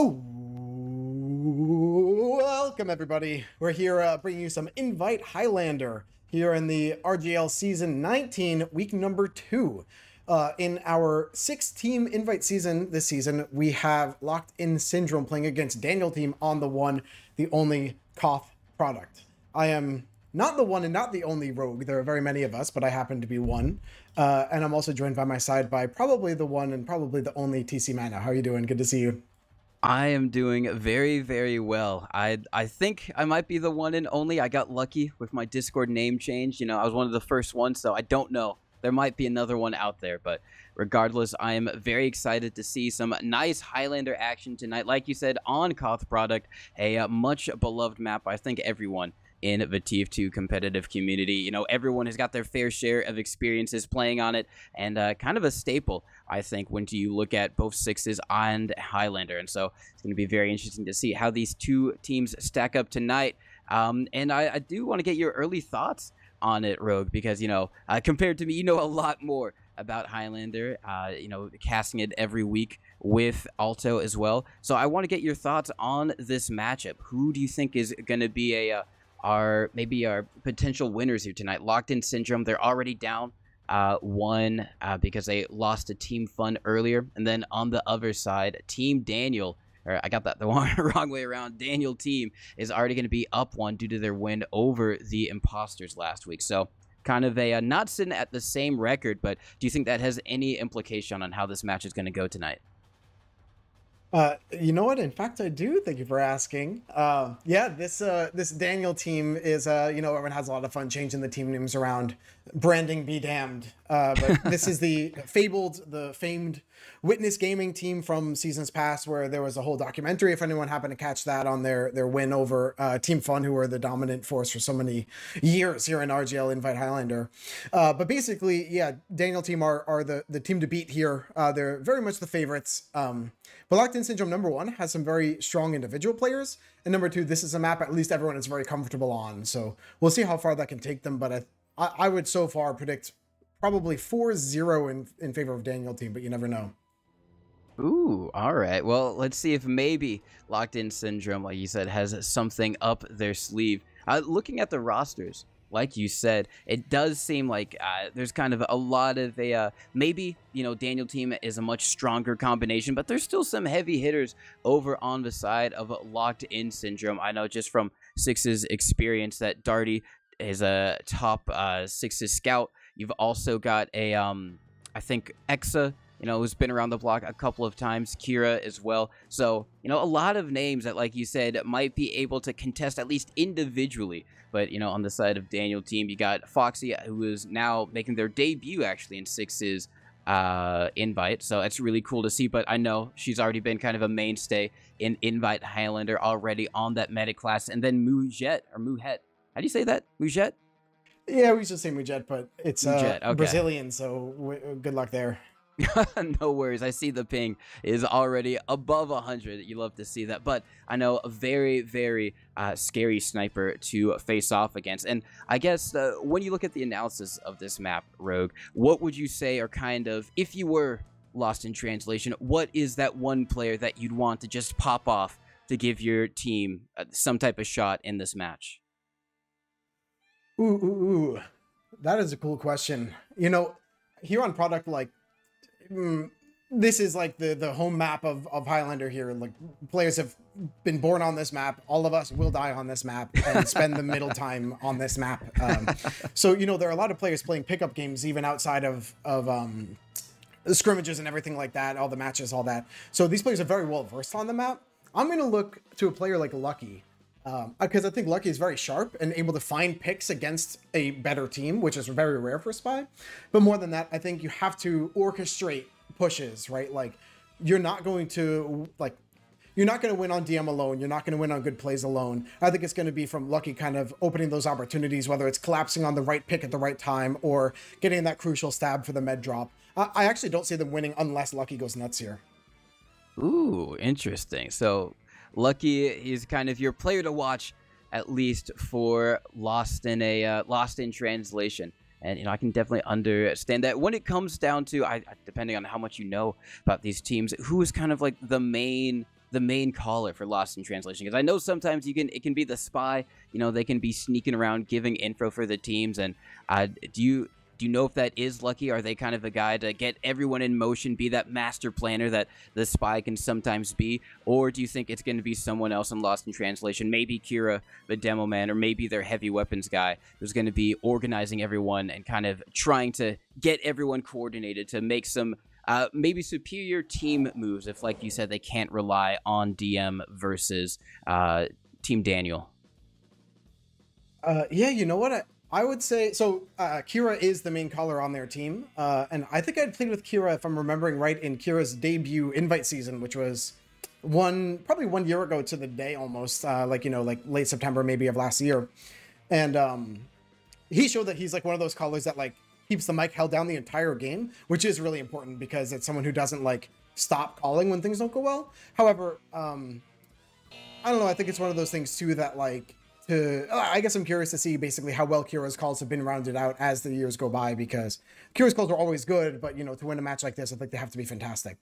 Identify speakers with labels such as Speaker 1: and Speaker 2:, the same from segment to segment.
Speaker 1: Oh, welcome everybody. We're here uh, bringing you some Invite Highlander here in the RGL Season 19, week number two. Uh, in our six team invite season this season, we have Locked In Syndrome playing against Daniel Team on the one, the only Koth Product. I am not the one and not the only rogue. There are very many of us, but I happen to be one. Uh, and I'm also joined by my side by probably the one and probably the only TC Mana. How are you doing? Good to see you.
Speaker 2: I am doing very, very well. I I think I might be the one and only. I got lucky with my Discord name change. You know, I was one of the first ones, so I don't know there might be another one out there, but regardless, I am very excited to see some nice Highlander action tonight. Like you said, on Koth Product, a uh, much beloved map. I think everyone in the TF2 competitive community. You know, everyone has got their fair share of experiences playing on it, and uh, kind of a staple, I think, when you look at both Sixes and Highlander. And so it's going to be very interesting to see how these two teams stack up tonight. Um, and I, I do want to get your early thoughts on it, Rogue, because you know, uh, compared to me, you know a lot more about Highlander. Uh, you know, casting it every week with Alto as well. So I want to get your thoughts on this matchup. Who do you think is going to be a uh, our maybe our potential winners here tonight? Locked in Syndrome, they're already down. Uh, one uh, because they lost to Team Fun earlier, and then on the other side, Team Daniel or I got that the wrong way around. Daniel team is already going to be up one due to their win over the Imposters last week. So kind of a uh, not sitting at the same record, but do you think that has any implication on how this match is going to go tonight?
Speaker 1: Uh, you know what? In fact, I do. Thank you for asking. Uh, yeah, this uh, this Daniel team is uh, you know everyone has a lot of fun changing the team names around. Branding be damned. Uh, but this is the fabled, the famed Witness Gaming team from seasons past, where there was a whole documentary. If anyone happened to catch that on their their win over uh, Team Fun, who were the dominant force for so many years here in RGL Invite Highlander. Uh, but basically, yeah, Daniel team are are the the team to beat here. Uh, they're very much the favorites. Um, but Locked In Syndrome number one has some very strong individual players, and number two, this is a map at least everyone is very comfortable on. So we'll see how far that can take them. But I I, I would so far predict probably 4-0 in in favor of Daniel team, but you never know.
Speaker 2: Ooh, all right. Well, let's see if maybe Locked In Syndrome, like you said, has something up their sleeve. Uh, looking at the rosters, like you said, it does seem like uh, there's kind of a lot of a uh, maybe you know Daniel team is a much stronger combination, but there's still some heavy hitters over on the side of Locked In Syndrome. I know just from Six's experience that Darty is a top uh, Sixes scout. You've also got a um, I think Exa you know, who's been around the block a couple of times, Kira as well. So, you know, a lot of names that, like you said, might be able to contest at least individually. But, you know, on the side of Daniel team, you got Foxy, who is now making their debut actually in sixes uh, invite. So that's really cool to see. But I know she's already been kind of a mainstay in Invite Highlander already on that medic class. And then Mujet, or Muhet. How do you say that? Mujet?
Speaker 1: Yeah, we just say Mujet, but it's uh, okay. Brazilian, so good luck there.
Speaker 2: no worries. I see the ping is already above 100. You love to see that. But I know a very, very uh, scary sniper to face off against. And I guess uh, when you look at the analysis of this map, Rogue, what would you say are kind of, if you were lost in translation, what is that one player that you'd want to just pop off to give your team uh, some type of shot in this match?
Speaker 1: Ooh, ooh, ooh. That is a cool question. You know, here on Product, like, mm, this is like the the home map of of Highlander here. Like players have been born on this map. All of us will die on this map and spend the middle time on this map. Um, so you know there are a lot of players playing pickup games even outside of of um, scrimmages and everything like that. All the matches, all that. So these players are very well versed on the map. I'm going to look to a player like Lucky because um, I think Lucky is very sharp and able to find picks against a better team, which is very rare for Spy. But more than that, I think you have to orchestrate pushes, right? Like you're not going to like you're not going to win on DM alone. You're not going to win on good plays alone. I think it's going to be from Lucky kind of opening those opportunities, whether it's collapsing on the right pick at the right time or getting that crucial stab for the med drop. I, I actually don't see them winning unless Lucky goes nuts here.
Speaker 2: Ooh, interesting. So Lucky is kind of your player to watch, at least for Lost in a uh, Lost in Translation. And you know, I can definitely understand that when it comes down to, I depending on how much you know about these teams, who is kind of like the main the main caller for Lost in Translation? Because I know sometimes you can it can be the spy. You know, they can be sneaking around giving info for the teams. And uh, do you do you know if that is lucky? Are they kind of a guy to get everyone in motion, be that master planner that the spy can sometimes be? Or do you think it's going to be someone else in Lost in Translation? Maybe Kira, the demo man, or maybe their heavy weapons guy who's going to be organizing everyone and kind of trying to get everyone coordinated to make some uh, maybe superior team moves if, like you said, they can't rely on DM versus uh, Team Daniel.
Speaker 1: Uh, yeah, you know what? I, I would say so. Uh, Kira is the main caller on their team, uh, and I think I'd played with Kira if I'm remembering right in Kira's debut invite season, which was one probably one year ago to the day almost, uh, like you know, like late September maybe of last year, and um, he showed that he's like one of those callers that like keeps the mic held down the entire game, which is really important because it's someone who doesn't like stop calling when things don't go well. However, um, I don't know. I think it's one of those things too that like to uh, I guess I'm curious to see basically how well Kira's calls have been rounded out as the years go by because Kira's calls are always good, but you know, to win a match like this, I think they have to be fantastic.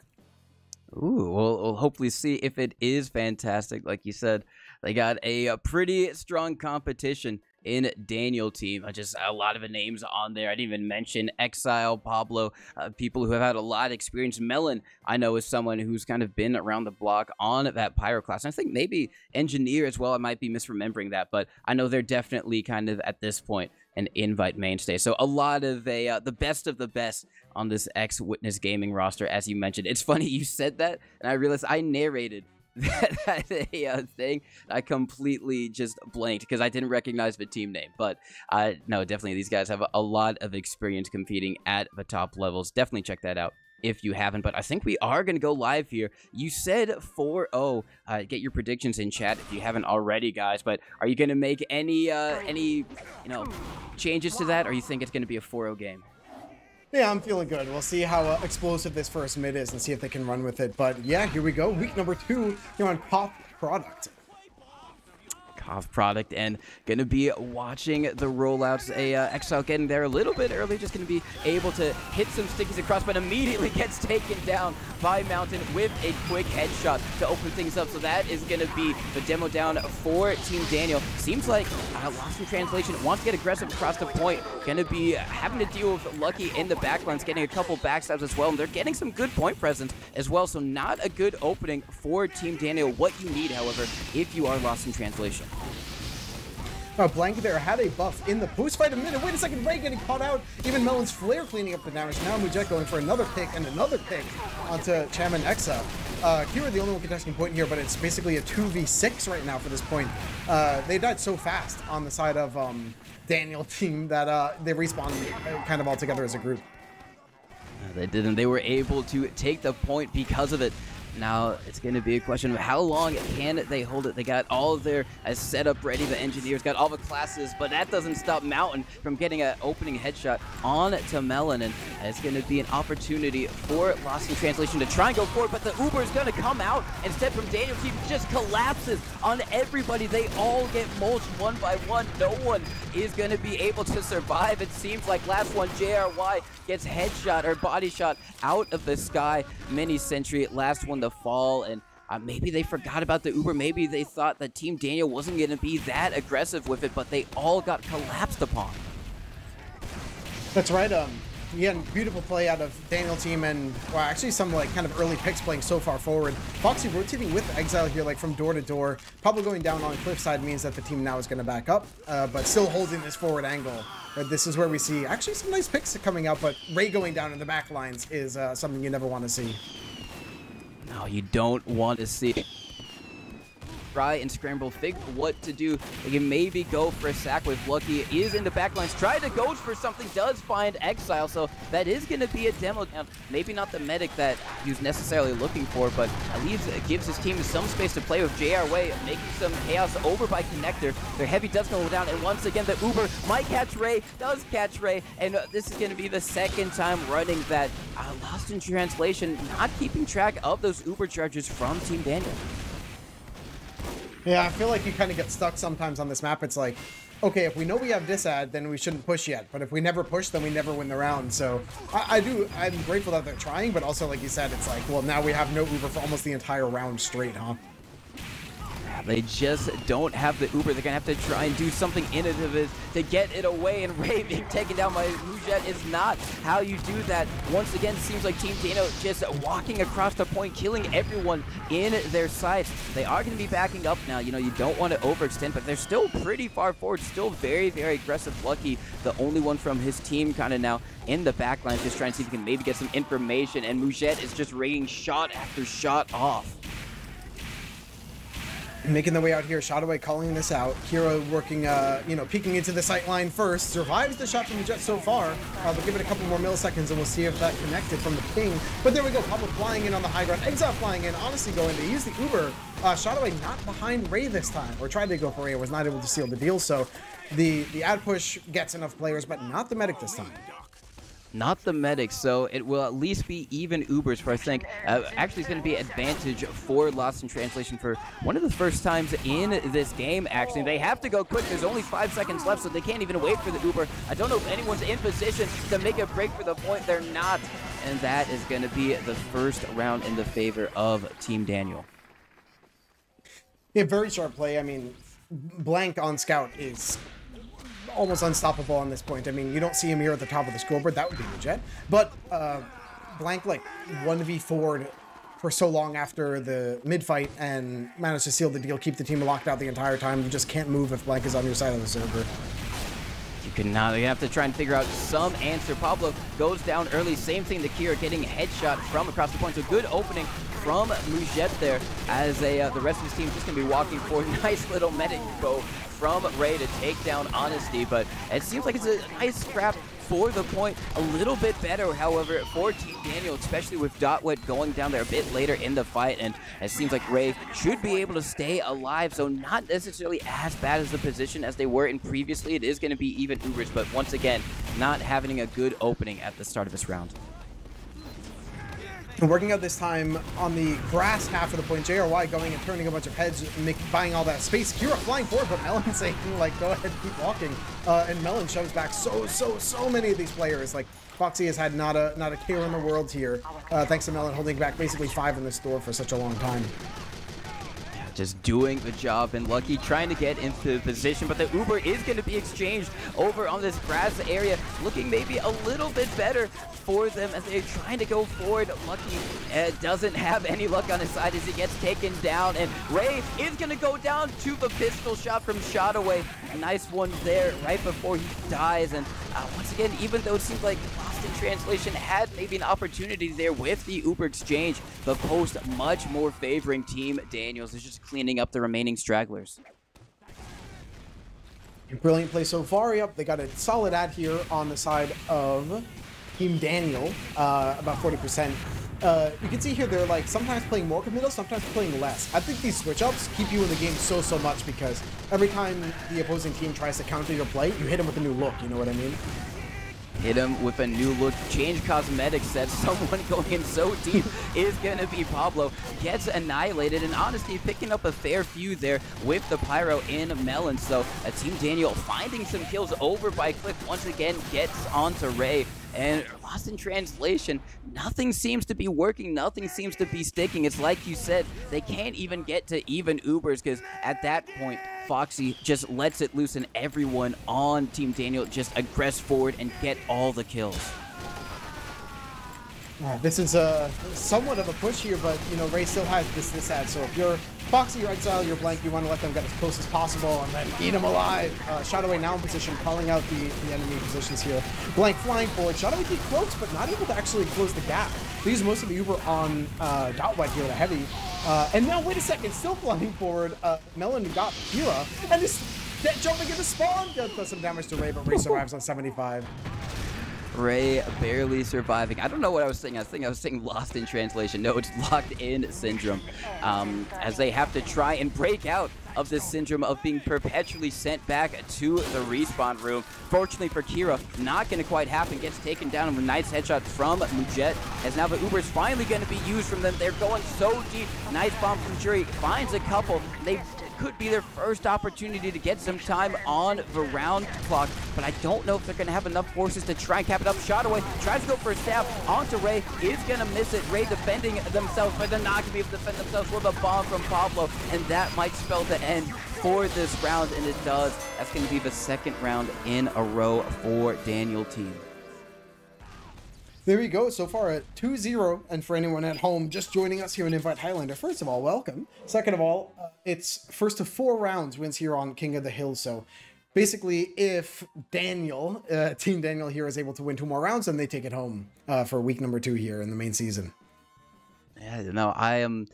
Speaker 2: Ooh, we'll, we'll hopefully see if it is fantastic. Like you said, they got a, a pretty strong competition in Daniel team. Uh, just a lot of the names on there. I didn't even mention Exile, Pablo, uh, people who have had a lot of experience. Melon, I know, is someone who's kind of been around the block on that Pyro class. And I think maybe Engineer as well. I might be misremembering that, but I know they're definitely kind of at this point an invite mainstay. So a lot of a uh, the best of the best on this X Witness Gaming roster, as you mentioned. It's funny you said that, and I realized I narrated that, that uh, thing. I completely just blanked because I didn't recognize the team name. But uh, no, definitely these guys have a, a lot of experience competing at the top levels. Definitely check that out if you haven't. But I think we are going to go live here. You said 4-0. Uh, get your predictions in chat if you haven't already, guys. But are you going to make any uh, any you know changes to that, or you think it's going to be a 4-0 game?
Speaker 1: Yeah, I'm feeling good. We'll see how uh, explosive this first mid is and see if they can run with it. But yeah, here we go. Week number two here on Pop Product.
Speaker 2: Off product and going to be watching the rollouts. A uh, Exile getting there a little bit early, just going to be able to hit some stickies across, but immediately gets taken down by Mountain with a quick headshot to open things up. So that is going to be the demo down for Team Daniel. Seems like uh, Lost in Translation wants to get aggressive across the point. Going to be having to deal with Lucky in the backlines, getting a couple backstabs as well. And they're getting some good point presence as well. So not a good opening for Team Daniel. What you need, however, if you are Lost in Translation.
Speaker 1: Uh, Blank there had a buff in the boost fight a minute. Wait a second, Ray getting caught out. Even Melon's Flare cleaning up the damage. Now Mujet going for another pick and another pick onto Chairman Exa. Uh, Kira the only one contesting point here, but it's basically a 2v6 right now for this point. Uh, they died so fast on the side of um, Daniel team that uh, they respawned kind of all together as a group.
Speaker 2: They didn't. They were able to take the point because of it. Now it's going to be a question of how long can they hold it. They got all of their uh, setup ready. The engineers got all the classes, but that doesn't stop Mountain from getting an opening headshot on to Melon. And it's going to be an opportunity for Lost in Translation to try and go forward, but the Uber is going to come out instead from Daniel Team just collapses on everybody. They all get mulched one by one. No one is going to be able to survive. It seems like last one, JRY gets headshot or body shot out of the sky. Mini Sentry, last one, the fall, and uh, maybe they forgot about the Uber. Maybe they thought that Team Daniel wasn't going to be that aggressive with it, but they all got collapsed upon.
Speaker 1: That's right. Um, again, beautiful play out of Daniel team and well, actually some like kind of early picks playing so far forward. Foxy rotating with Exile here, like from door to door. Probably going down on Cliffside means that the team now is going to back up, uh, but still holding this forward angle. But this is where we see actually some nice picks coming out, but Ray going down in the back lines is uh, something you never want to see.
Speaker 2: No, you don't want to see try and scramble, figure what to do. They can maybe go for a sack with Lucky. Is in the backlines, try to go for something, does find Exile, so that is going to be a demo down. Maybe not the medic that he was necessarily looking for, but at least it gives his team some space to play with JRY, making some chaos over by Connector. Their heavy does go down, and once again, the Uber might catch Ray, does catch Ray, and this is going to be the second time running that uh, Lost in Translation, not keeping track of those Uber charges from Team Daniel.
Speaker 1: Yeah, I feel like you kind of get stuck sometimes on this map. It's like, okay, if we know we have disad, then we shouldn't push yet. But if we never push, then we never win the round. So I, I do, I'm grateful that they're trying, but also, like you said, it's like, well, now we have no Uber for almost the entire round straight, huh?
Speaker 2: They just don't have the Uber. They're going to have to try and do something innovative to get it away. And Ray being taken down by Mujet is not how you do that. Once again, seems like Team Dano just walking across the point, killing everyone in their sights. They are going to be backing up now. You know, you don't want to overextend, but they're still pretty far forward. Still very, very aggressive. Lucky, the only one from his team kind of now in the backline, just trying to see if he can maybe get some information. And Mujet is just raining shot after shot off
Speaker 1: making their way out here. Shadoway calling this out. Kira working, uh, you know, peeking into the sight line first. Survives the shot from the Jet so far. Uh, but give it a couple more milliseconds and we'll see if that connected from the ping. But there we go. Pablo flying in on the high ground. Exile flying in. Honestly going to use the Uber. Uh, Shadoway not behind Ray this time. Or tried to go for Ray. Was not able to seal the deal. So the, the ad push gets enough players, but not the medic this time
Speaker 2: not the medics. So it will at least be even Ubers for, I think, uh, actually it's going to be advantage for Lost in Translation for one of the first times in this game, actually. They have to go quick. There's only five seconds left, so they can't even wait for the Uber. I don't know if anyone's in position to make a break for the point. They're not. And that is going to be the first round in the favor of Team Daniel.
Speaker 1: Yeah, very sharp play. I mean, blank on scout is almost unstoppable on this point. I mean, you don't see him here at the top of the scoreboard. That would be legit. But uh, Blank, like, 1v 4 for so long after the mid-fight and managed to seal the deal, keep the team locked out the entire time. You just can't move if Blank is on your side of the server.
Speaker 2: You can now you have to try and figure out some answer. Pablo goes down early. Same thing to Kira, getting headshot from across the point. So good opening from Mujet there as a, uh, the rest of his team just going to be walking for nice little medic go from Ray to take down Honesty, but it seems like it's a nice scrap for the point. A little bit better, however, for Team Daniel, especially with Dotwet going down there a bit later in the fight, and it seems like Ray should be able to stay alive, so not necessarily as bad as the position as they were in previously. It is going to be even Ubers, but once again, not having a good opening at the start of this round.
Speaker 1: Working out this time on the grass half of the point. JRY going and turning a bunch of heads, make, buying all that space. Kira flying forward, but Melon saying, like, go ahead, keep walking. Uh, and Melon shoves back so, so, so many of these players. Like, Foxy has had not a not a care in the world here, uh, thanks to Melon holding back basically five in the store for such a long time
Speaker 2: just doing the job and Lucky trying to get into position, but the Uber is going to be exchanged over on this grass area, looking maybe a little bit better for them as they're trying to go forward. Lucky uh, doesn't have any luck on his side as he gets taken down, and Ray is going to go down to the pistol shot from Shotaway. Nice one there right before he dies, and uh, once again, even though it seems like In Translation had maybe an opportunity there with the Uber exchange, but post much more favoring Team Daniels is just cleaning up the remaining stragglers.
Speaker 1: Brilliant play so far. Yep, they got a solid ad here on the side of Team Daniel, uh, about 40%. Uh, you can see here they're like sometimes playing more committal, sometimes playing less. I think these switch ups keep you in the game so so much because every time the opposing team tries to counter your play, you hit them with a new look. You know what I mean?
Speaker 2: Hit him with a new look. Change cosmetics said someone going in so deep is going to be Pablo. Gets annihilated, and honestly, picking up a fair few there with the Pyro in Melon. So a Team Daniel finding some kills over by Cliff once again gets onto Ray. And lost in translation, nothing seems to be working, nothing seems to be sticking. It's like you said, they can't even get to even Ubers because at that point, Foxy just lets it loose and everyone on Team Daniel just aggress forward and get all the kills.
Speaker 1: Uh, this is a somewhat of a push here, but you know Ray still has this this ad. So if you're Foxy, you're Exile, you're Blank, you want to let them get as close as possible and then eat them alive. Uh, Shadowway now in position, calling out the, the enemy positions here. Blank flying forward. Shadowway keep close, but not able to actually close the gap. They use most of the Uber on uh, Dotwet here, the heavy. Uh, and now wait a second, still flying forward. Uh, Melon got Kira, and this that jumping into spawn does some damage to Ray, but Ray survives on 75.
Speaker 2: Ray barely surviving. I don't know what I was saying. I was think I was saying lost in translation. No, it's locked in syndrome. Um, as they have to try and break out of this syndrome of being perpetually sent back to the respawn room. Fortunately for Kira, not going to quite happen. Gets taken down with a nice headshot from Mujet. As now the Uber is finally going to be used from them. They're going so deep. Nice bomb from Jury. Finds a couple. They could be their first opportunity to get some time on the round clock, but I don't know if they're going to have enough forces to try and cap it up. Shot away, tries to go for a stab onto Ray, is going to miss it. Ray defending themselves, but they're not going to be able to defend themselves with a bomb from Pablo, and that might spell the end for this round, and it does. That's going to be the second round in a row for Daniel team.
Speaker 1: There we go. So far at 2-0. And for anyone at home just joining us here in Invite Highlander, first of all, welcome. Second of all, uh, it's first of four rounds wins here on King of the Hill. So basically, if Daniel, uh, Team Daniel here is able to win two more rounds, then they take it home uh, for week number two here in the main season.
Speaker 2: Yeah, no, I am...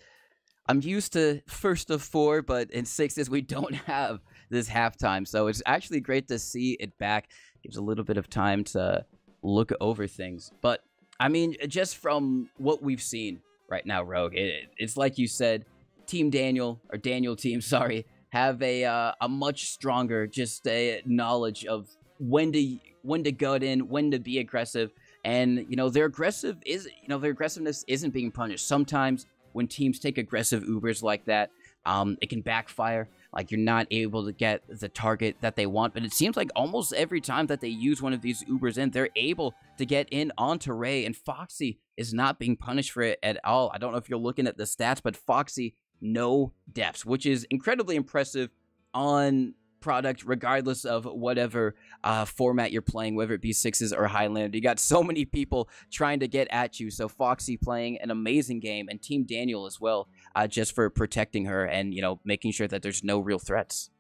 Speaker 2: I'm used to first of four, but in sixes we don't have this halftime, so it's actually great to see it back. Gives a little bit of time to look over things. But I mean, just from what we've seen right now, Rogue, it, it's like you said, Team Daniel or Daniel Team, sorry, have a uh, a much stronger just a knowledge of when to when to gut in, when to be aggressive, and you know their aggressive is you know their aggressiveness isn't being punished. Sometimes when teams take aggressive Ubers like that, um, it can backfire. Like you're not able to get the target that they want. But it seems like almost every time that they use one of these Ubers in, they're able to get in onto Ray. And Foxy is not being punished for it at all. I don't know if you're looking at the stats, but Foxy, no deaths, which is incredibly impressive on product, regardless of whatever uh, format you're playing, whether it be sixes or Highlander. You got so many people trying to get at you. So Foxy playing an amazing game, and Team Daniel as well, uh, just for protecting her and you know making sure that there's no real threats.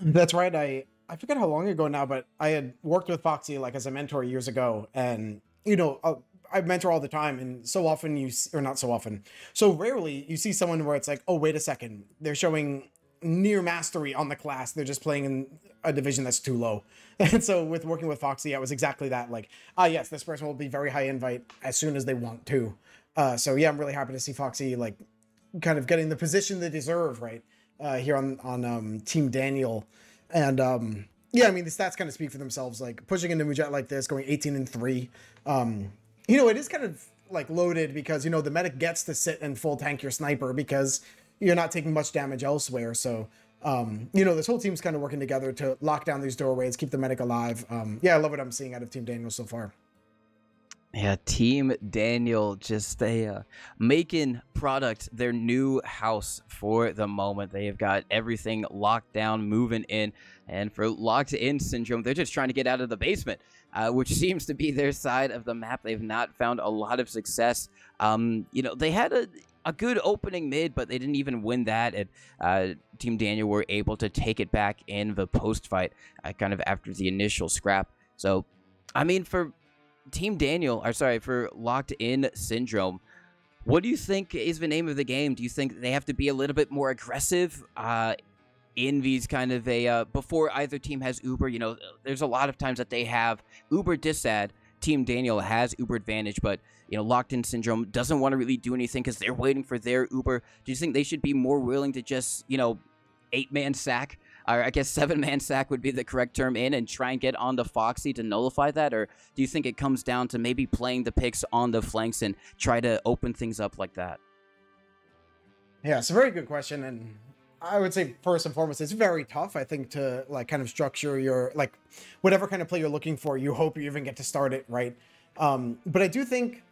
Speaker 1: That's right. I I forget how long ago now, but I had worked with Foxy like as a mentor years ago, and you know. Uh, I mentor all the time, and so often you, or not so often, so rarely you see someone where it's like, oh, wait a second, they're showing near mastery on the class. They're just playing in a division that's too low. And so with working with Foxy, I was exactly that. Like, ah, yes, this person will be very high invite as soon as they want to. Uh, so yeah, I'm really happy to see Foxy like kind of getting the position they deserve right uh, here on on um, Team Daniel. And um, yeah, I mean the stats kind of speak for themselves. Like pushing into Mujet like this, going 18 and three. Um, you know, it is kind of like loaded because you know the medic gets to sit and full tank your sniper because you're not taking much damage elsewhere. So, um, you know, this whole team's kind of working together to lock down these doorways, keep the medic alive. Um, yeah, I love what I'm seeing out of Team Daniel so far.
Speaker 2: Yeah, Team Daniel just they uh, making product their new house for the moment. They have got everything locked down, moving in, and for locked in syndrome, they're just trying to get out of the basement, uh, which seems to be their side of the map. They've not found a lot of success. Um, you know, they had a a good opening mid, but they didn't even win that. And uh, Team Daniel were able to take it back in the post fight, uh, kind of after the initial scrap. So, I mean, for Team Daniel, or sorry, for Locked In Syndrome, what do you think is the name of the game? Do you think they have to be a little bit more aggressive uh, in these kind of a uh, before either team has Uber? You know, there's a lot of times that they have Uber disad Team Daniel has Uber advantage, but you know, locked in syndrome doesn't want to really do anything because they're waiting for their Uber. Do you think they should be more willing to just, you know, eight man sack, or I guess seven man sack would be the correct term in, and try and get on the Foxy to nullify that, or do you think it comes down to maybe playing the picks on the flanks and try to open things up like that?
Speaker 1: Yeah, it's a very good question, and I would say first and foremost, it's very tough. I think to like kind of structure your like whatever kind of play you're looking for. You hope you even get to start it right. Um, but I do think,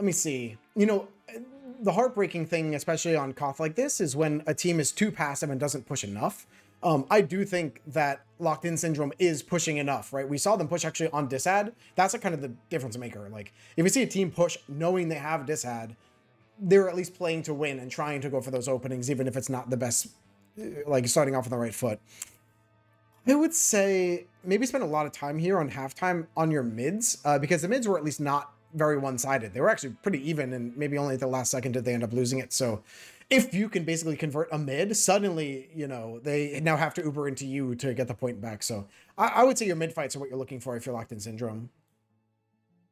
Speaker 1: let me see. You know, the heartbreaking thing, especially on Koth like this, is when a team is too passive and doesn't push enough. Um, I do think that locked in syndrome is pushing enough, right? We saw them push actually on disad. That's a kind of the difference maker. Like if you see a team push knowing they have disad, they're at least playing to win and trying to go for those openings, even if it's not the best like starting off on the right foot. I would say maybe spend a lot of time here on halftime on your mids, uh, because the mids were at least not very one-sided. They were actually pretty even, and maybe only at the last second did they end up losing it. So if you can basically convert a mid, suddenly, you know, they now have to Uber into you to get the point back. So I, I would say your mid fights are what you're looking for if you're locked in Syndrome.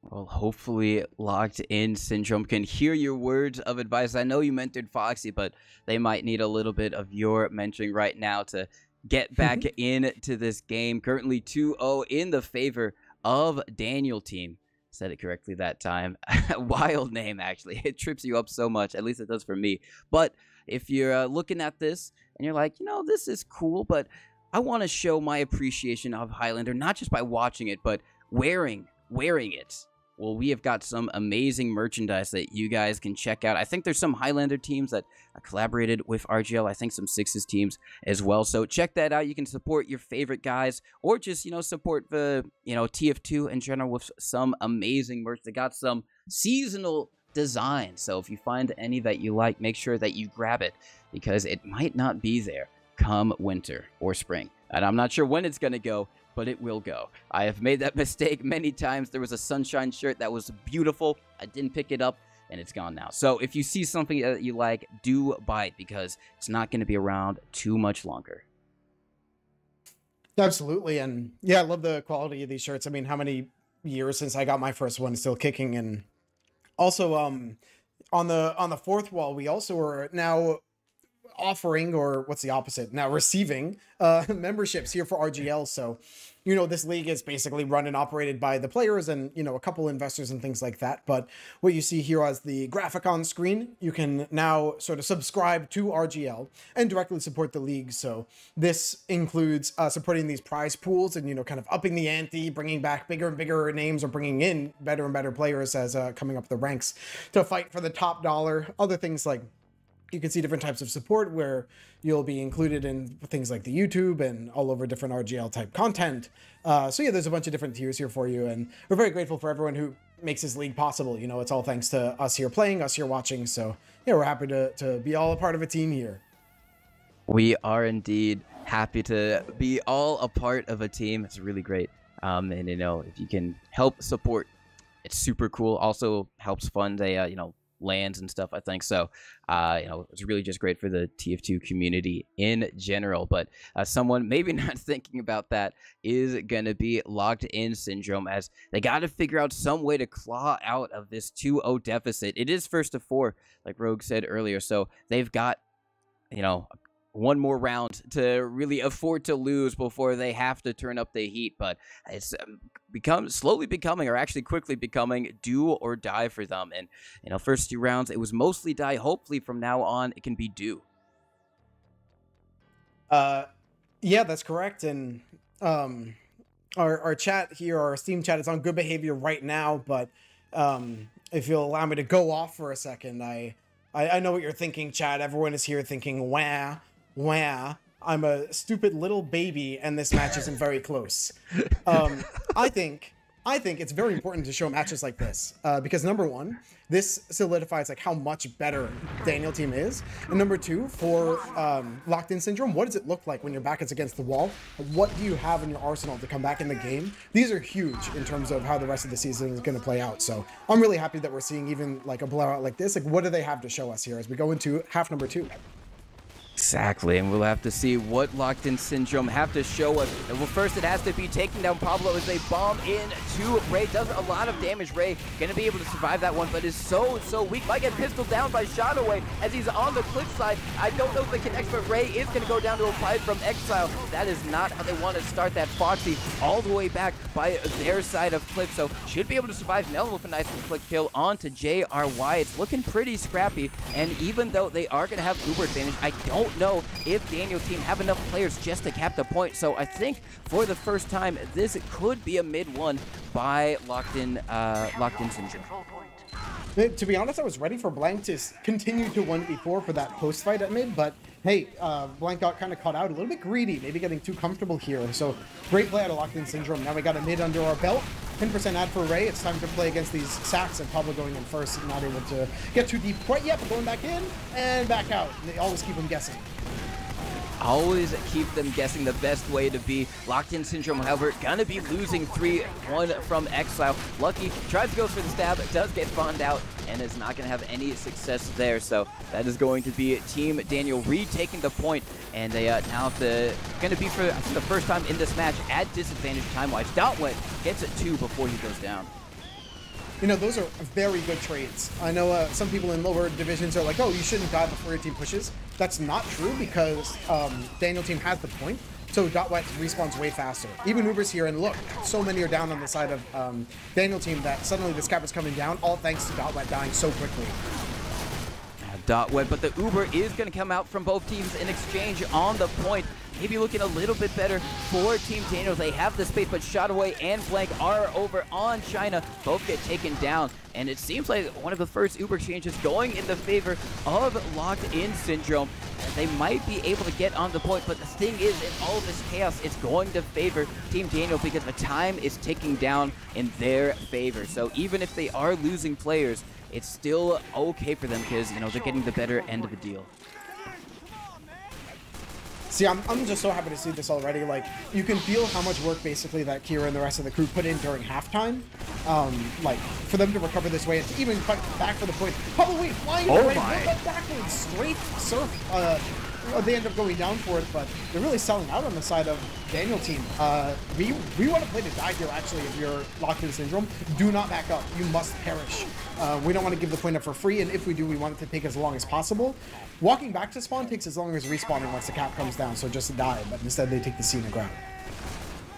Speaker 2: Well, hopefully, Locked In Syndrome can hear your words of advice. I know you mentored Foxy, but they might need a little bit of your mentoring right now to get back into this game. Currently 2 0 in the favor of Daniel team. Said it correctly that time. Wild name, actually. It trips you up so much. At least it does for me. But if you're uh, looking at this and you're like, you know, this is cool, but I want to show my appreciation of Highlander not just by watching it, but wearing wearing it. Well, we have got some amazing merchandise that you guys can check out. I think there's some Highlander teams that uh, collaborated with RGL. I think some Sixes teams as well. So check that out. You can support your favorite guys or just, you know, support the, you know, TF2 in general with some amazing merch. They got some seasonal designs. So if you find any that you like, make sure that you grab it because it might not be there come winter or spring. And I'm not sure when it's going to go, but it will go. I have made that mistake many times. There was a sunshine shirt that was beautiful. I didn't pick it up and it's gone now. So if you see something that you like, do buy it because it's not going to be around too much longer.
Speaker 1: Absolutely. And yeah, I love the quality of these shirts. I mean, how many years since I got my first one still kicking and also um on the on the fourth wall we also are now offering or what's the opposite? Now receiving uh memberships here for rgl so you know this league is basically run and operated by the players and you know a couple investors and things like that. But what you see here as the graphic on screen you can now sort of subscribe to rgl and directly support the league. So this includes uh, supporting these prize pools and you know kind of upping the ante bringing back bigger and bigger names or bringing in better and better players as uh, coming up the ranks to fight for the top dollar other things like you can see different types of support where you'll be included in things like the YouTube and all over different RGL type content. Uh, so yeah, there's a bunch of different tiers here for you, and we're very grateful for everyone who makes this league possible. You know, it's all thanks to us here playing, us here watching. So yeah, we're happy to to be all a part of a team here.
Speaker 2: We are indeed happy to be all a part of a team. It's really great, um, and you know, if you can help support, it's super cool. Also helps fund a uh, you know LANs and stuff. I think so. Uh, you know, it's really just great for the TF2 community in general. But uh, someone maybe not thinking about that is gonna be locked in syndrome, as they got to figure out some way to claw out of this 2-0 deficit. It is first to four, like Rogue said earlier, so they've got you know one more round to really afford to lose before they have to turn up the heat. But it's um, become slowly becoming, or actually quickly becoming, do or die for them. And you know, first two rounds it was mostly die. Hopefully, from now on, it can be do.
Speaker 1: Uh, yeah, that's correct. And um, our our chat here, our Steam chat, is on good behavior right now. But um, if you'll allow me to go off for a second, I. I, I know what you're thinking, Chad. Everyone is here thinking, wah, wah, I'm a stupid little baby and this match isn't very close. Um, I think I think it's very important to show matches like this uh, because number one, this solidifies like how much better Daniel team is, and number two, for um, locked in syndrome, what does it look like when your back is against the wall? What do you have in your arsenal to come back in the game? These are huge in terms of how the rest of the season is going to play out. So I'm really happy that we're seeing even like a blowout like this. Like, what do they have to show us here as we go into half number two?
Speaker 2: Exactly, and we'll have to see what Locked In Syndrome have to show us. Well, first it has to be taking down Pablo as they bomb in to Ray. Does a lot of damage. Ray gonna be able to survive that one, but is so, so weak. Might get pistoled down by Shotaway as he's on the cliff side. I don't know if they connect, but Ray is gonna go down to a fight from Exile. That is not how they want to start that Foxy all the way back by their side of cliff, so should be able to survive. Nell with a nice quick kill onto JRY. It's looking pretty scrappy, and even though they are gonna have Uber advantage, I don't don't know if Daniel team have enough players just to cap the point. So I think for the first time, this could be a mid one by Locked In, uh, Locked In Syndrome.
Speaker 1: To be honest, I was ready for Blank to continue to 1v4 for that post fight at mid, but hey, uh, Blank got kind of caught out, a little bit greedy, maybe getting too comfortable here. So great play out of Locked In Syndrome. Now we got a mid under our belt. 10% ad for Ray. It's time to play against these sacks and Pablo going in first, not able to get too deep quite yet, but going back in and back out. They always keep them guessing
Speaker 2: always keep them guessing the best way to be. Locked in Syndrome, however, gonna be losing 3-1 from Exile. Lucky tries to go for the stab, does get spawned out, and is not gonna have any success there. So that is going to be Team Daniel retaking the point, and they uh, now the gonna be for the first time in this match at disadvantage time-wise. Dotwet gets it two before he goes down
Speaker 1: you know, those are very good trades. I know uh, some people in lower divisions are like, oh, you shouldn't die before your team pushes. That's not true because um, Daniel team has the point. So Dot Wet respawns way faster. Even Uber's here, and look, so many are down on the side of um, Daniel team that suddenly this cap is coming down, all thanks to Dot Wet dying so quickly.
Speaker 2: Dot web, but the Uber is going to come out from both teams in exchange on the point. Maybe looking a little bit better for Team Daniel. They have the space, but Shotaway and Flank are over on China. Both get taken down, and it seems like one of the first Uber changes going in the favor of Locked In Syndrome. They might be able to get on the point, but the thing is, in all this chaos, it's going to favor Team Daniel because the time is ticking down in their favor. So even if they are losing players, it's still okay for them because, you know, they're getting the better end of the deal.
Speaker 1: See, I'm, I'm just so happy to see this already. Like, you can feel how much work basically that Kira and the rest of the crew put in during halftime. Um, like, for them to recover this way and to even cut back for the point. Probably flying
Speaker 2: oh
Speaker 1: away,
Speaker 2: my.
Speaker 1: backwards, straight surf. Uh, they end up going down for it, but they're really selling out on the side of Daniel team. Uh, we we want to play to die here, actually, if you're locked in Syndrome. Do not back up. You must perish. Uh, we don't want to give the point up for free, and if we do, we want it to take as long as possible. Walking back to spawn takes as long as respawning once the cap comes down, so just die, but instead they take the scenic route.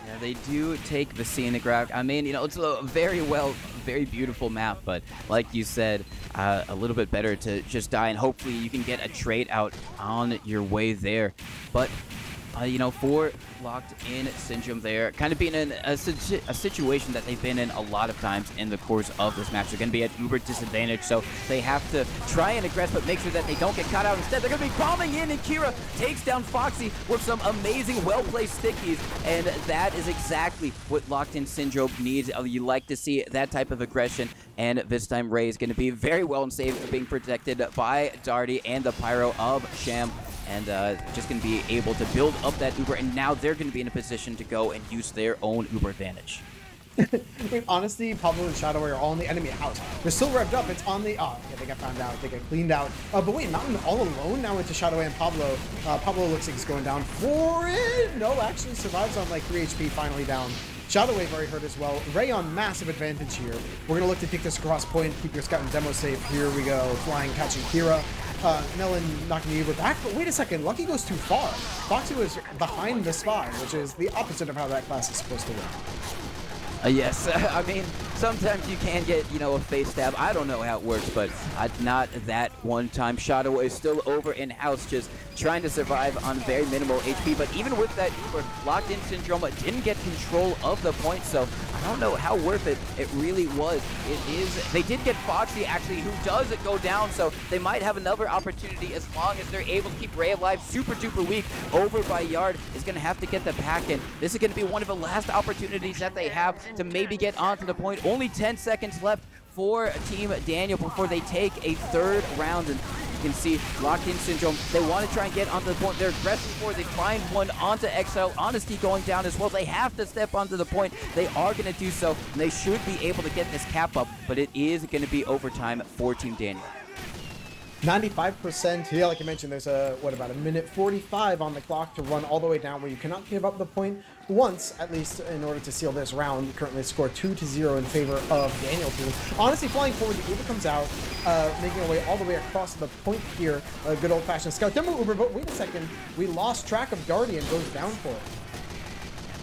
Speaker 2: Yeah, they do take the scenic route. I mean, you know, it's a very well, very beautiful map, but like you said, uh, a little bit better to just die, and hopefully you can get a trade out on your way there. But uh, you know, for locked in Syndrome there, kind of being in a, a, situation that they've been in a lot of times in the course of this match. They're going to be at uber disadvantage, so they have to try and aggress, but make sure that they don't get caught out. Instead, they're going to be bombing in, and Kira takes down Foxy with some amazing, well-placed stickies, and that is exactly what locked in Syndrome needs. Uh, you like to see that type of aggression, and this time Ray is going to be very well and safe, being protected by Darty and the Pyro of Sham and uh, just going to be able to build up that Uber, and now they're going to be in a position to go and use their own Uber advantage.
Speaker 1: I honestly, Pablo and Shadow are all in the enemy house. They're still revved up. It's on the... Oh, yeah, they got found out. They get cleaned out. Uh, but wait, Mountain all alone now into Shadow and Pablo. Uh, Pablo looks like he's going down for it. No, actually survives on like 3 HP, finally down. Shadowwave very hurt as well. Rayon, massive advantage here. We're going to look to pick this across point, keep your scout and demo safe. Here we go. Flying, catching Kira. Uh, Melon knocking Uber back, but wait a second, Lucky goes too far. Foxy was behind the spy, which is the opposite of how that class is supposed to work.
Speaker 2: Uh, yes, I mean, sometimes you can get, you know, a face stab. I don't know how it works, but uh, not that one time. Shot away still over in house, just trying to survive on very minimal HP. But even with that Uber, locked in Syndrome didn't get control of the point, so I don't know how worth it it really was. It is, they did get Foxy actually, who does go down, so they might have another opportunity as long as they're able to keep Ray alive. Super duper weak over by Yard is going to have to get the pack in. This is going to be one of the last opportunities that they have to maybe get onto the point. Only 10 seconds left for Team Daniel before they take a third round. And you can see locked in syndrome. They want to try and get onto the point. They're aggressive for They find one onto Exile. Honesty going down as well. They have to step onto the point. They are going to do so. And they should be able to get this cap up. But it is going to be overtime for Team Daniel.
Speaker 1: 95%. Yeah, like I mentioned, there's a, what, about a minute 45 on the clock to run all the way down where you cannot give up the point once, at least in order to seal this round. Currently score 2 to 0 in favor of Daniel team. Honestly, flying forward, the Uber comes out, uh, making our way all the way across the point here. A good old-fashioned scout demo Uber, but wait a second. We lost track of and goes down for it.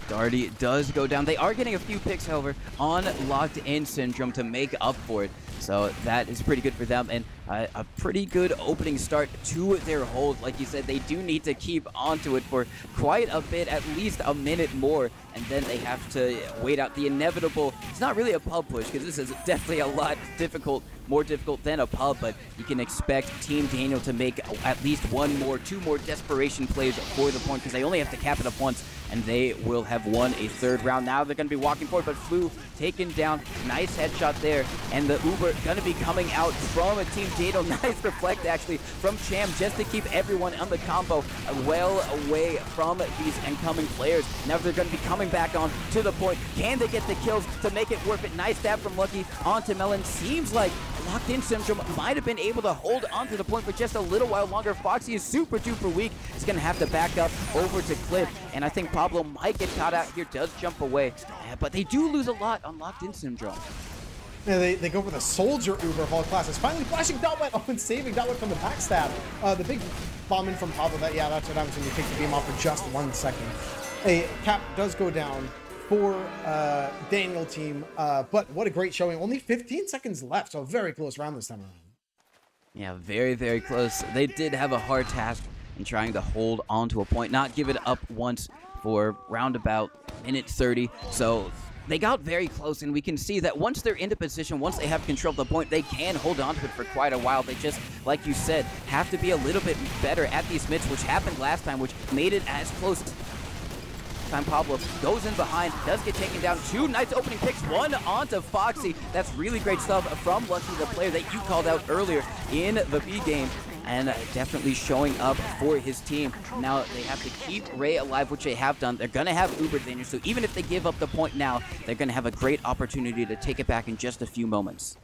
Speaker 2: Darty does go down. They are getting a few picks, however, on Locked In Syndrome to make up for it. So that is pretty good for them. And uh, a pretty good opening start to their hold. Like you said, they do need to keep onto it for quite a bit, at least a minute more, and then they have to wait out the inevitable. It's not really a pub push because this is definitely a lot difficult, more difficult than a pub, but you can expect Team Daniel to make at least one more, two more desperation plays for the point because they only have to cap it up once and they will have won a third round. Now they're going to be walking forward, but Flu taken down. Nice headshot there, and the Uber going to be coming out from a Team Dado. Nice reflect, actually, from Cham just to keep everyone on the combo well away from these incoming players. Now they're going to be coming back on to the point. Can they get the kills to make it worth it? Nice stab from Lucky onto Melon. Seems like Locked in Syndrome might have been able to hold onto the point for just a little while longer. Foxy is super duper weak. He's going to have to back up over to Cliff. And I think Pablo might get caught out here, does jump away. But they do lose a lot on Locked in Syndrome.
Speaker 1: Yeah, they, they go for the Soldier Uber of all classes. Finally flashing Dotwet. Oh, and saving Dotwet from the backstab. Uh, the big bomb in from Pablo. That, yeah, that's what happens when you take the beam off for just one second. A cap does go down for uh, Daniel team. Uh, but what a great showing. Only 15 seconds left, so very close round this time around.
Speaker 2: Yeah, very, very close. They did have a hard task in trying to hold on to a point, not give it up once for roundabout minute 30. So they got very close, and we can see that once they're into position, once they have control of the point, they can hold on to it for quite a while. They just, like you said, have to be a little bit better at these mids, which happened last time, which made it as close time Pablo goes in behind, does get taken down. Two nice opening picks, one onto Foxy. That's really great stuff from Lucky, the player that you called out earlier in the B game and definitely showing up for his team. Now they have to keep Ray alive, which they have done. They're going to have Uber danger, so even if they give up the point now, they're going to have a great opportunity to take it back in just a few moments.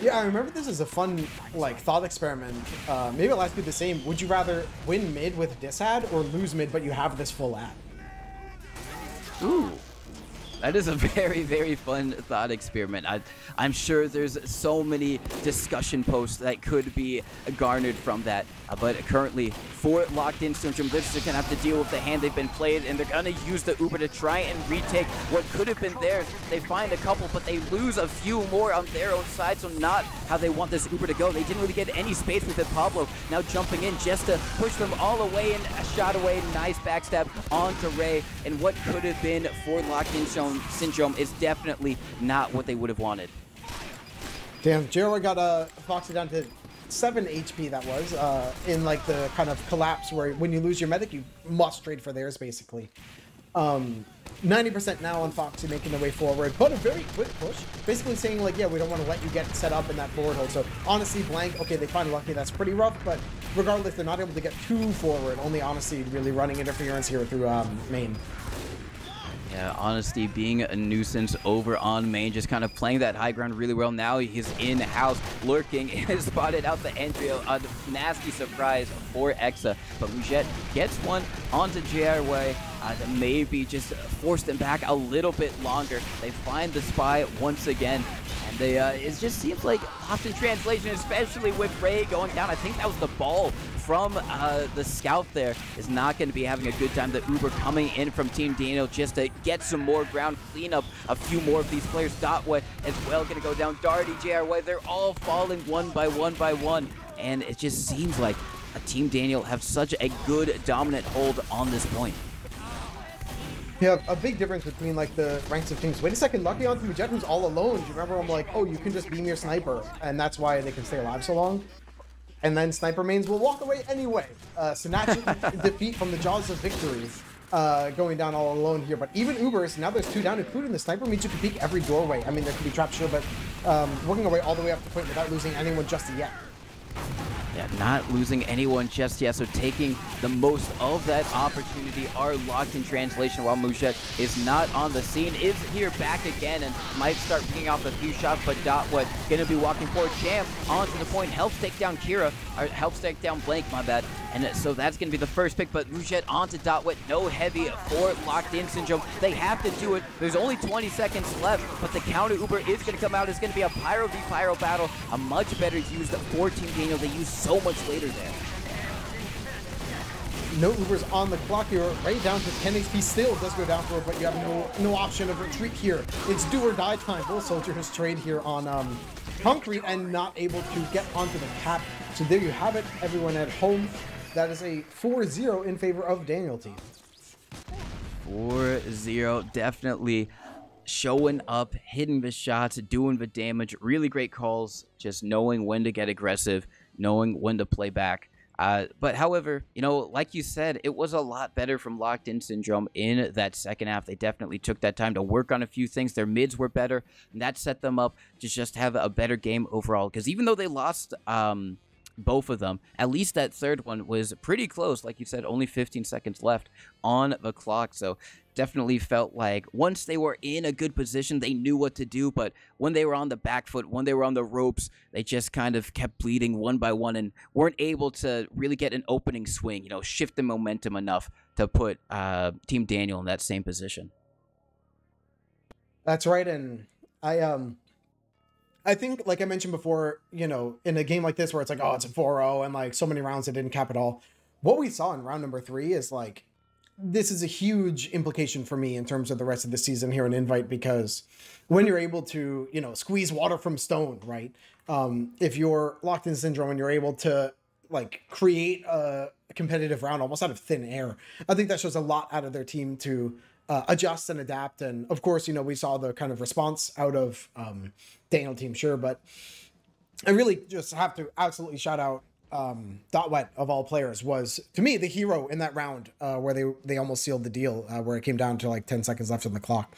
Speaker 1: Yeah, I remember this is a fun, like, thought experiment. Uh, maybe it'll ask you the same. Would you rather win mid with disad or lose mid but you have this full ad?
Speaker 2: Ooh. That is a very, very fun thought experiment. I, I'm sure there's so many discussion posts that could be garnered from that. Uh, but currently, for Locked In Syndrome, they're just going to have to deal with the hand they've been played, and they're going to use the Uber to try and retake what could have been theirs. They find a couple, but they lose a few more on their own side, so not how they want this Uber to go. They didn't really get any space with it. Pablo now jumping in just to push them all away and a shot away. Nice backstab onto Ray, and what could have been for Locked In Syndrome is definitely not what they would have wanted.
Speaker 1: Damn, Jero got uh, Foxy down to 7 HP that was, uh, in like the kind of collapse where when you lose your medic, you must trade for theirs basically. Um, 90% now on Foxy making the way forward, but a very quick push. Basically saying like, yeah, we don't want to let you get set up in that forward hold. So honestly, blank, okay, they find lucky, that's pretty rough, but regardless, they're not able to get too forward. Only honestly really running interference here through um, main.
Speaker 2: Yeah, Honesty being a nuisance over on main, just kind of playing that high ground really well. Now he's in-house, lurking, and spotted out the entry. A nasty surprise for Exa, but Mujette gets one onto JRY. Uh, maybe just forced them back a little bit longer. They find the spy once again. And they, uh, it just seems like lost in translation, especially with Ray going down. I think that was the ball from uh, the scout there is not going to be having a good time. The Uber coming in from Team Daniel just to get some more ground, clean up a few more of these players. Dotway as well going to go down. Darty, JRY, they're all falling one by one by one. And it just seems like a Team Daniel have such a good dominant hold on this point.
Speaker 1: Yeah, a big difference between like the ranks of teams. Wait a second, Lucky on Jet who's all alone. Do you remember I'm like, oh, you can just beam your sniper, and that's why they can stay alive so long and then Sniper Mains will walk away anyway, uh, snatching defeat from the jaws of victory. Uh, going down all alone here, but even Ubers, now there's two down, including the sniper, means you can peek every doorway. I mean, there could be traps sure, but um, working away all the way up to the point without losing anyone just yet.
Speaker 2: Yeah, not losing anyone just yet, so taking the most of that opportunity are locked in translation while Mouchette is not on the scene, is here back again and might start picking off a few shots, but Dot Dotwood gonna be walking forward. Jam onto the point, helps take down Kira, or helps take down Blank, my bad. And so that's gonna be the first pick, but Mouchette onto Dotwood, no heavy for locked in syndrome. They have to do it. There's only 20 seconds left, but the counter Uber is gonna come out. It's gonna be a Pyro v Pyro battle, a much better use for Team Daniel. They use so much later there.
Speaker 1: No Ubers on the clock here, right down to 10 HP. Still does go down for it, but you have no no option of retreat here. It's do or die time. Bull Soldier has trained here on um, concrete and not able to get onto the cap. So there you have it, everyone at home. That is a 4-0 in favor of Daniel team.
Speaker 2: 4-0, definitely showing up, hitting the shots, doing the damage. Really great calls, just knowing when to get aggressive knowing when to play back. Uh, but however, you know, like you said, it was a lot better from Locked In Syndrome in that second half. They definitely took that time to work on a few things. Their mids were better, and that set them up to just have a better game overall. Because even though they lost um, both of them, at least that third one was pretty close. Like you said, only 15 seconds left on the clock. So definitely felt like once they were in a good position, they knew what to do. But when they were on the back foot, when they were on the ropes, they just kind of kept bleeding one by one and weren't able to really get an opening swing, you know, shift the momentum enough to put uh, Team Daniel in that same position.
Speaker 1: That's right. And I, um, I think, like I mentioned before, you know, in a game like this where it's like, oh, it's a 4 0 and like so many rounds that didn't cap at all. What we saw in round number three is like this is a huge implication for me in terms of the rest of the season here in Invite because when you're able to, you know, squeeze water from stone, right? Um, if you're locked in syndrome and you're able to like create a competitive round almost out of thin air, I think that shows a lot out of their team to uh, adjust and adapt. And of course, you know, we saw the kind of response out of um, Daniel Team Sure, but I really just have to absolutely shout out um, Dot Wet of all players was to me the hero in that round uh, where they they almost sealed the deal uh, where it came down to like 10 seconds left on the clock.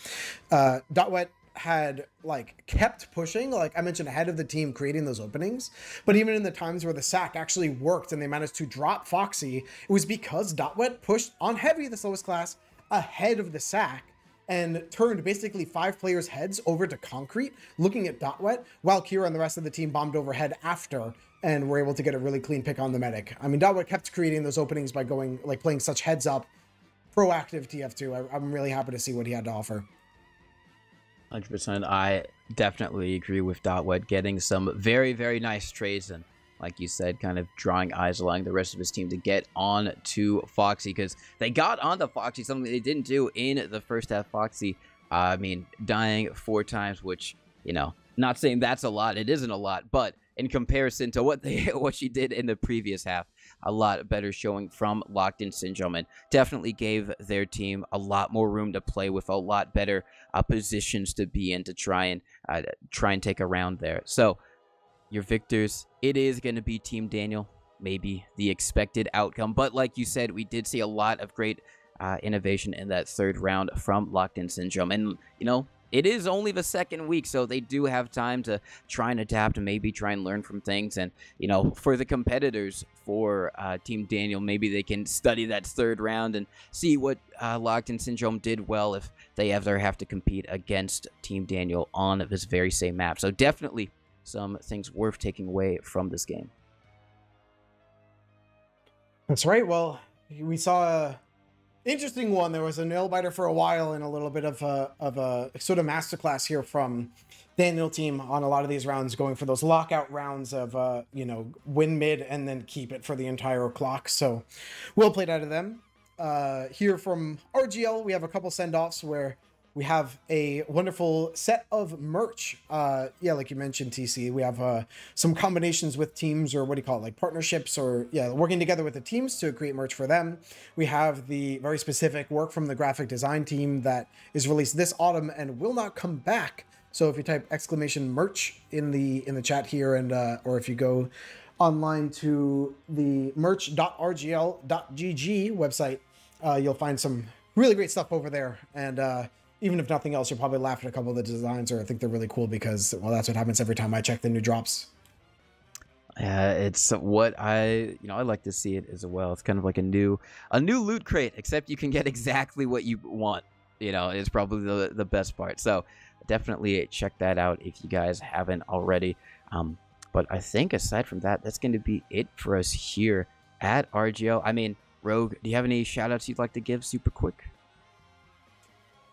Speaker 1: Uh, Dot Wet had like kept pushing like i mentioned ahead of the team creating those openings but even in the times where the sack actually worked and they managed to drop foxy it was because dotwet pushed on heavy the slowest class ahead of the sack and turned basically five players heads over to concrete looking at dotwet while kira and the rest of the team bombed overhead after and were able to get a really clean pick on the medic. I mean dotwet kept creating those openings by going like playing such heads up proactive tf2 I, i'm really happy to see what he had to offer.
Speaker 2: 100%. I definitely agree with Dotwet getting some very, very nice trades and, like you said, kind of drawing eyes allowing the rest of his team to get on to Foxy because they got on to Foxy, something they didn't do in the first half. Foxy, uh, I mean, dying four times, which, you know, not saying that's a lot. It isn't a lot, but in comparison to what they what she did in the previous half. A lot better showing from Locked In Syndrome and definitely gave their team a lot more room to play with, a lot better uh, positions to be in to try and uh, try and take a round there. So your victors, it is going to be Team Daniel, maybe the expected outcome. But like you said, we did see a lot of great uh, innovation in that third round from Locked In Syndrome. And, you know, it is only the second week, so they do have time to try and adapt maybe try and learn from things. And, you know, for the competitors for uh, Team Daniel, maybe they can study that third round and see what uh, Locked In Syndrome did well if they ever have to compete against Team Daniel on this very same map. So definitely some things worth taking away from this game.
Speaker 1: That's right. Well, we saw interesting one. There was a nail biter for a while and a little bit of a of a sort of masterclass here from Daniel team on a lot of these rounds, going for those lockout rounds of uh, you know win mid and then keep it for the entire clock. So well played out of them. Uh, here from RGL, we have a couple send offs where we have a wonderful set of merch. Uh, yeah, like you mentioned, TC, we have uh, some combinations with teams or what do you call it, like partnerships or yeah, working together with the teams to create merch for them. We have the very specific work from the graphic design team that is released this autumn and will not come back. So if you type exclamation merch in the in the chat here and uh, or if you go online to the merch.rgl.gg website, uh, you'll find some really great stuff over there and. Uh, even if nothing else, you'll probably laugh at a couple of the designs or I think they're really cool because, well, that's what happens every time I check the new drops.
Speaker 2: Yeah, it's what I you know I like to see it as well. It's kind of like a new a new loot crate, except you can get exactly what you want. You know, is probably the the best part. So definitely check that out if you guys haven't already. Um, but I think aside from that, that's going to be it for us here at RGL. I mean, Rogue, do you have any shout outs you'd like to give super quick?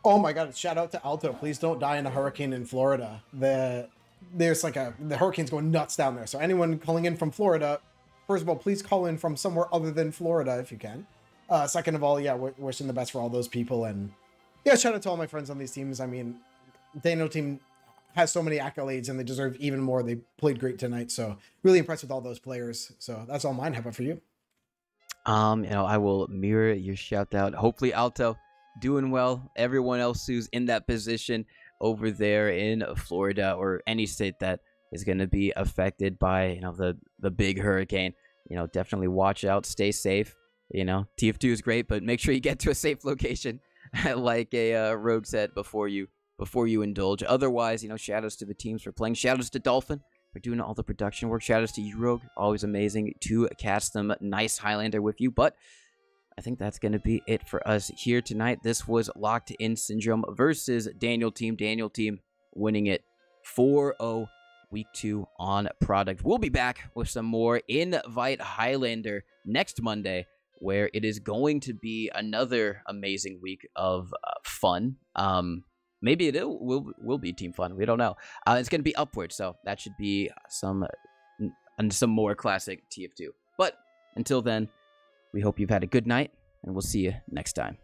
Speaker 1: Oh my god, shout out to Alto. Please don't die in a hurricane in Florida. The there's like a the hurricane's going nuts down there. So anyone calling in from Florida, first of all, please call in from somewhere other than Florida if you can. Uh, second of all, yeah, wishing the best for all those people and yeah, shout out to all my friends on these teams. I mean, Daniel team has so many accolades and they deserve even more. They played great tonight, so really impressed with all those players. So that's all mine. About for you?
Speaker 2: Um, you know, I will mirror your shout out. Hopefully, Alto doing well. Everyone else who's in that position over there in Florida or any state that is going to be affected by you know the the big hurricane, you know, definitely watch out, stay safe. You know, TF2 is great, but make sure you get to a safe location, like a uh, Rogue set before you before you indulge. Otherwise, you know, shoutouts to the teams for playing. Shoutouts to Dolphin for doing all the production work. Shoutouts to you, Rogue. Always amazing to cast them nice Highlander with you. But I think that's going to be it for us here tonight. This was Locked In Syndrome versus Daniel Team. Daniel Team winning it 4 0 week two on product. We'll be back with some more Invite Highlander next Monday, where it is going to be another amazing week of uh, fun. Um, maybe it will will be team fun. We don't know. Uh, it's going to be upward, so that should be some and some more classic TF2. But until then, we hope you've had a good night, and we'll see you next time.